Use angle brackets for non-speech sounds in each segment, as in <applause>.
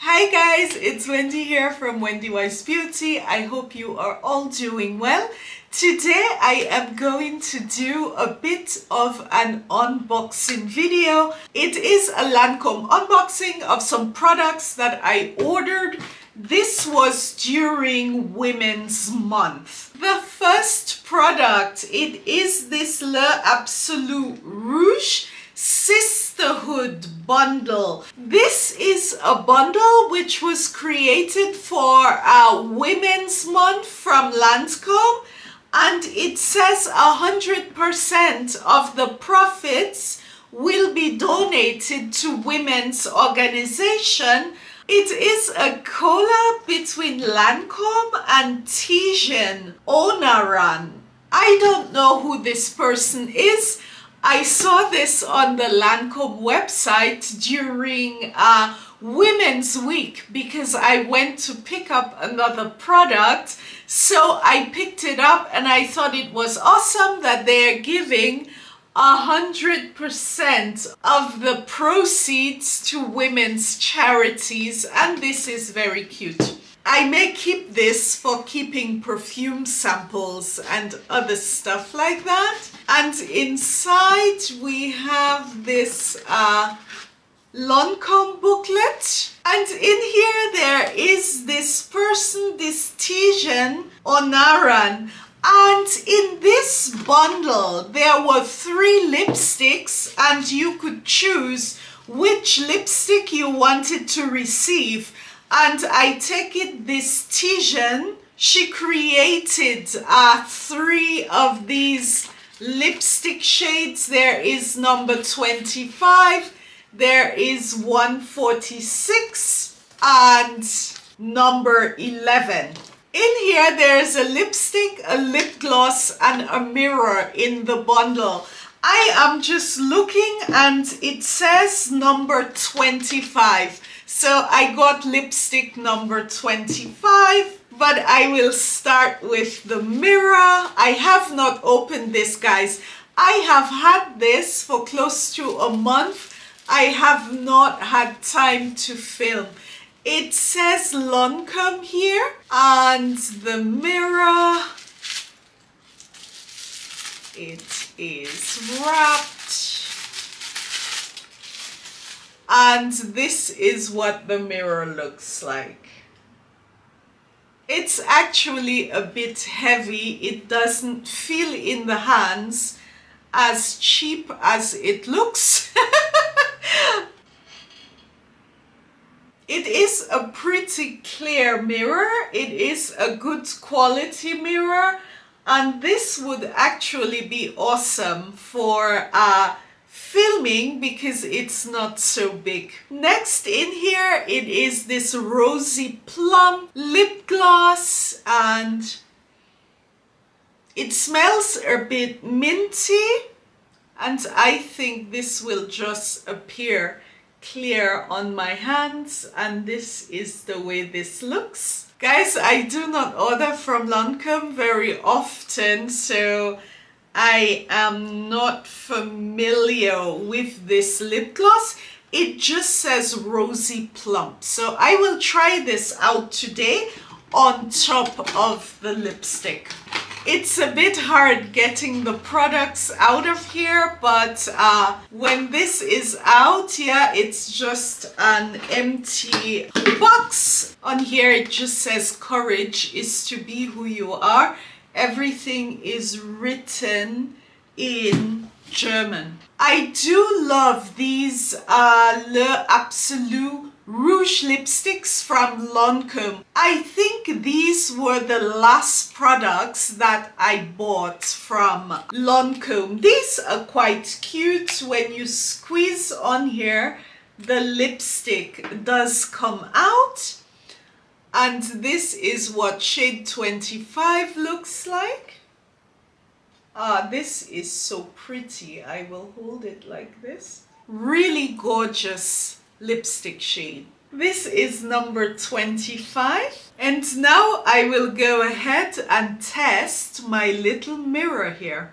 Hi guys, it's Wendy here from Wendy Wise Beauty. I hope you are all doing well. Today I am going to do a bit of an unboxing video. It is a Lancome unboxing of some products that I ordered. This was during Women's Month. The first product, it is this Le Absolute Rouge Sisterhood bundle. This is a bundle which was created for uh, Women's Month from Lancome and it says 100% of the profits will be donated to women's organization. It is a collab between Lancome and Tijen Onaran. I don't know who this person is, I saw this on the Lancome website during uh, Women's Week because I went to pick up another product. So I picked it up and I thought it was awesome that they're giving a hundred percent of the proceeds to women's charities and this is very cute. I may keep this for keeping perfume samples and other stuff like that. And inside we have this uh, Lancome booklet. And in here there is this person, this Tijen Onaran. And in this bundle, there were three lipsticks and you could choose which lipstick you wanted to receive and I take it this Tijen, she created uh, three of these lipstick shades. There is number 25, there is 146 and number 11. In here, there's a lipstick, a lip gloss, and a mirror in the bundle. I am just looking and it says number 25. So I got lipstick number 25, but I will start with the mirror. I have not opened this, guys. I have had this for close to a month. I have not had time to film. It says Lancome here and the mirror, it is wrapped and this is what the mirror looks like. It's actually a bit heavy. It doesn't feel in the hands as cheap as it looks. <laughs> it is a pretty clear mirror. It is a good quality mirror. And this would actually be awesome for uh, filming because it's not so big. Next in here it is this Rosy Plump lip gloss and it smells a bit minty and I think this will just appear clear on my hands and this is the way this looks. Guys, I do not order from Lancome very often so I am not familiar with this lip gloss. It just says Rosy Plump. So I will try this out today on top of the lipstick. It's a bit hard getting the products out of here, but uh, when this is out, yeah, it's just an empty box. On here, it just says courage is to be who you are everything is written in German. I do love these uh, Le Absolute Rouge lipsticks from Lancome. I think these were the last products that I bought from Lancome. These are quite cute. When you squeeze on here, the lipstick does come out and this is what shade 25 looks like. Ah this is so pretty. I will hold it like this. Really gorgeous lipstick shade. This is number 25 and now I will go ahead and test my little mirror here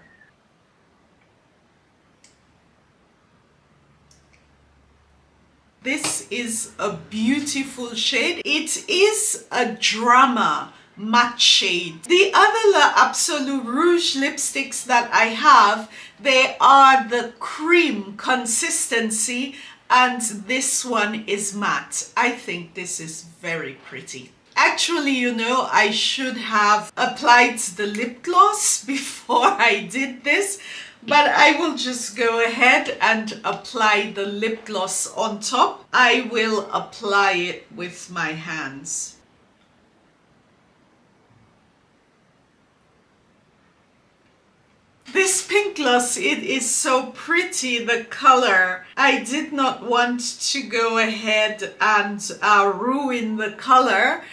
This is a beautiful shade. It is a drama matte shade. The other L'Absolu Rouge lipsticks that I have, they are the cream consistency and this one is matte. I think this is very pretty. Actually, you know, I should have applied the lip gloss <laughs> before I did this, but I will just go ahead and apply the lip gloss on top. I will apply it with my hands. This pink gloss, it is so pretty, the color. I did not want to go ahead and uh, ruin the color.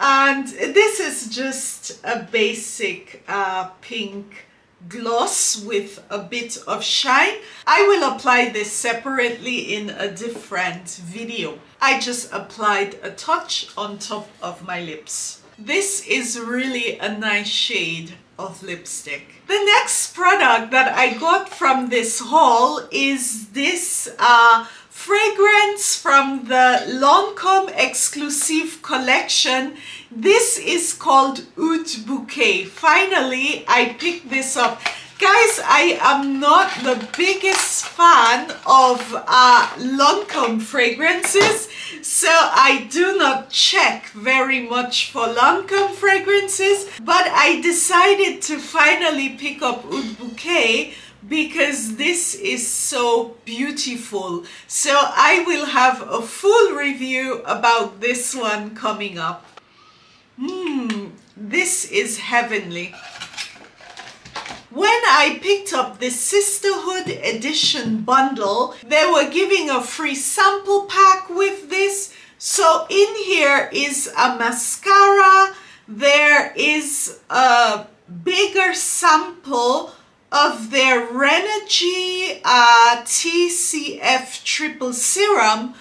And this is just a basic uh, pink gloss with a bit of shine. I will apply this separately in a different video. I just applied a touch on top of my lips. This is really a nice shade of lipstick. The next product that I got from this haul is this uh, fragrance from the Lancome exclusive collection. This is called Oud Bouquet. Finally, I picked this up. Guys, I am not the biggest fan of uh, Lancome fragrances, so I do not check very much for Lancome fragrances, but I decided to finally pick up Oud Bouquet because this is so beautiful. So I will have a full review about this one coming up. Mmm, this is heavenly. When I picked up the Sisterhood Edition bundle, they were giving a free sample pack with this. So in here is a mascara, there is a bigger sample of their Rénergie uh, TCF Triple Serum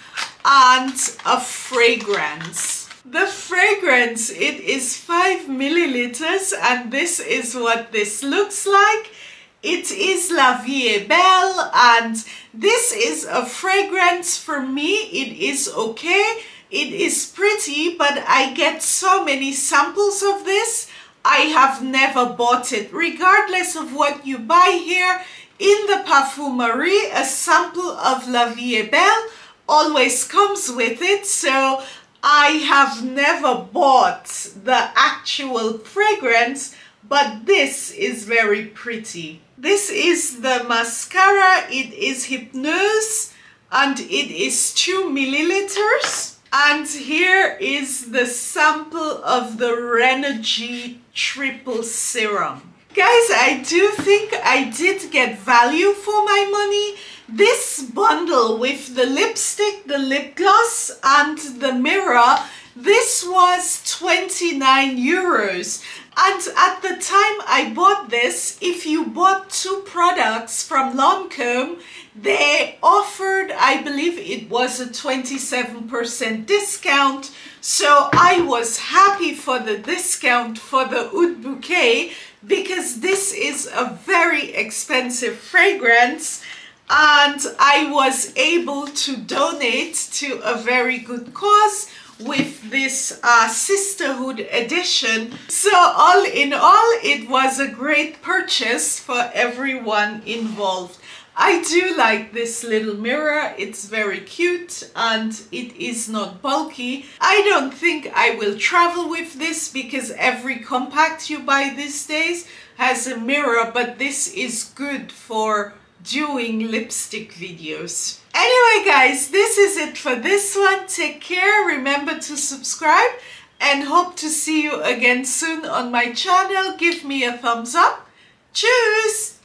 and a fragrance. The fragrance, it is 5 milliliters and this is what this looks like. It is La Vie Belle and this is a fragrance for me. It is okay. It is pretty but I get so many samples of this. I have never bought it. Regardless of what you buy here, in the Parfumerie, a sample of La Vie Belle always comes with it. So I have never bought the actual fragrance, but this is very pretty. This is the mascara. It is Hypnose and it is 2 milliliters. And here is the sample of the Rénergie Triple Serum. Guys, I do think I did get value for my money this bundle with the lipstick, the lip gloss and the mirror, this was 29 euros. And at the time I bought this, if you bought two products from Lancome, they offered, I believe it was a 27% discount. So I was happy for the discount for the Oud Bouquet because this is a very expensive fragrance and I was able to donate to a very good cause with this uh, sisterhood edition. So all in all it was a great purchase for everyone involved. I do like this little mirror. It's very cute and it is not bulky. I don't think I will travel with this because every compact you buy these days has a mirror but this is good for doing lipstick videos. Anyway guys, this is it for this one. Take care, remember to subscribe and hope to see you again soon on my channel. Give me a thumbs up. Tschüss!